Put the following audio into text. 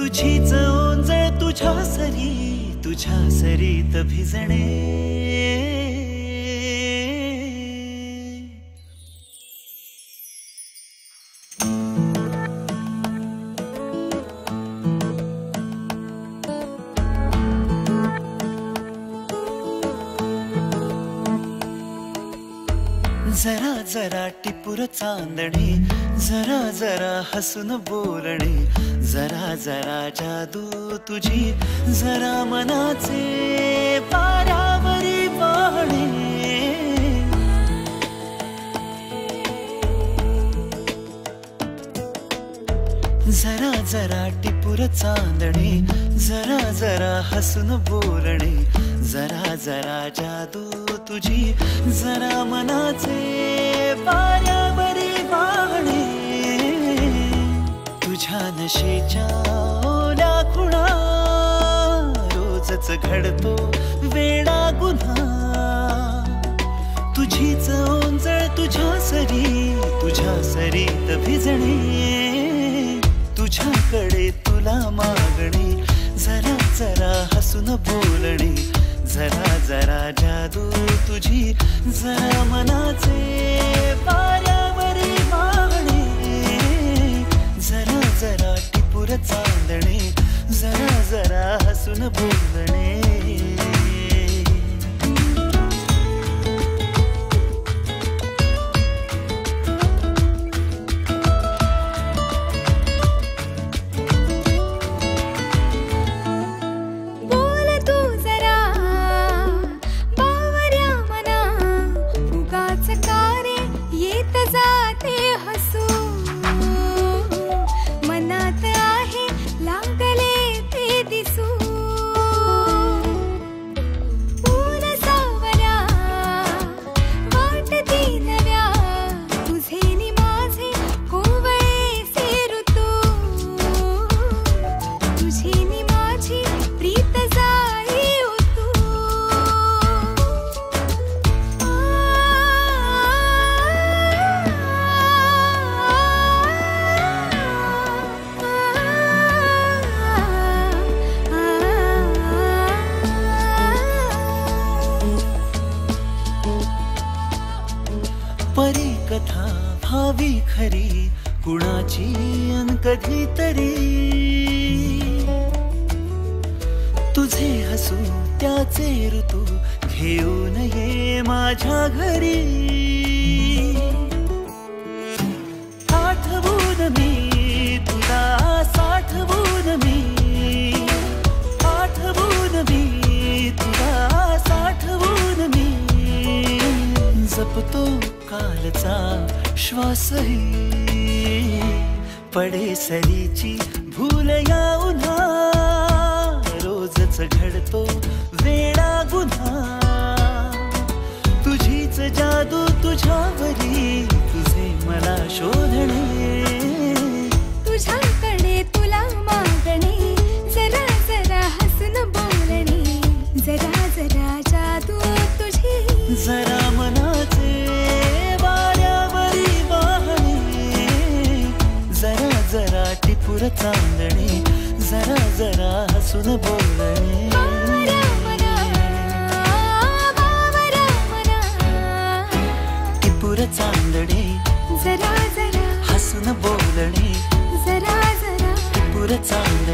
तुझीच ओंजळ तुझ्या सरी तुझ्या सरीत भिजणे. जरा जरा टिपूर चांदणे जरा जरा हसून बोलणे. जरा जरा जादू तुझी जरा मनाचे पारावरी वाहणे जरा जरा टिपूर चांदणे जरा जरा हसून बोलणे. जरा जरा जादू तुझी जरा मनाचे पायावरी तुझ्या नशेच्या ओल्या खुणा. रोजच घडतो वेडा गुन्हा. तुझीच ओंजळ तुझ्या सरी तुझ्या सरीत भिजणे. तुझ्याकडे तुला मागणे जरा जरा हसून बोलणे. जरा जरा जादू तुझी जरा मनाचे पायावरी जरा हसून खरी कुणाची अन कधी तरी तुझे हसू त्याचे ऋतू घेऊन ये माझ्या घरी. कालचा श्वासही पडे सरीची भूल या उन्हा. रोजच घडतो वेडा गुन्हा. तुझीच जादू तुझ्यावरी तुझे मला शोधणे. तुझ्याकडे तुला मागणे जरा जरा हसून बोलणे. जरा जरा जादू तुझी. जरा टिपूर चांदणे जरा जरा हसून बोलणे. टिपूर चांदणे जरा जरा हसून बोलणे जरा जरा टिपूर चांदणे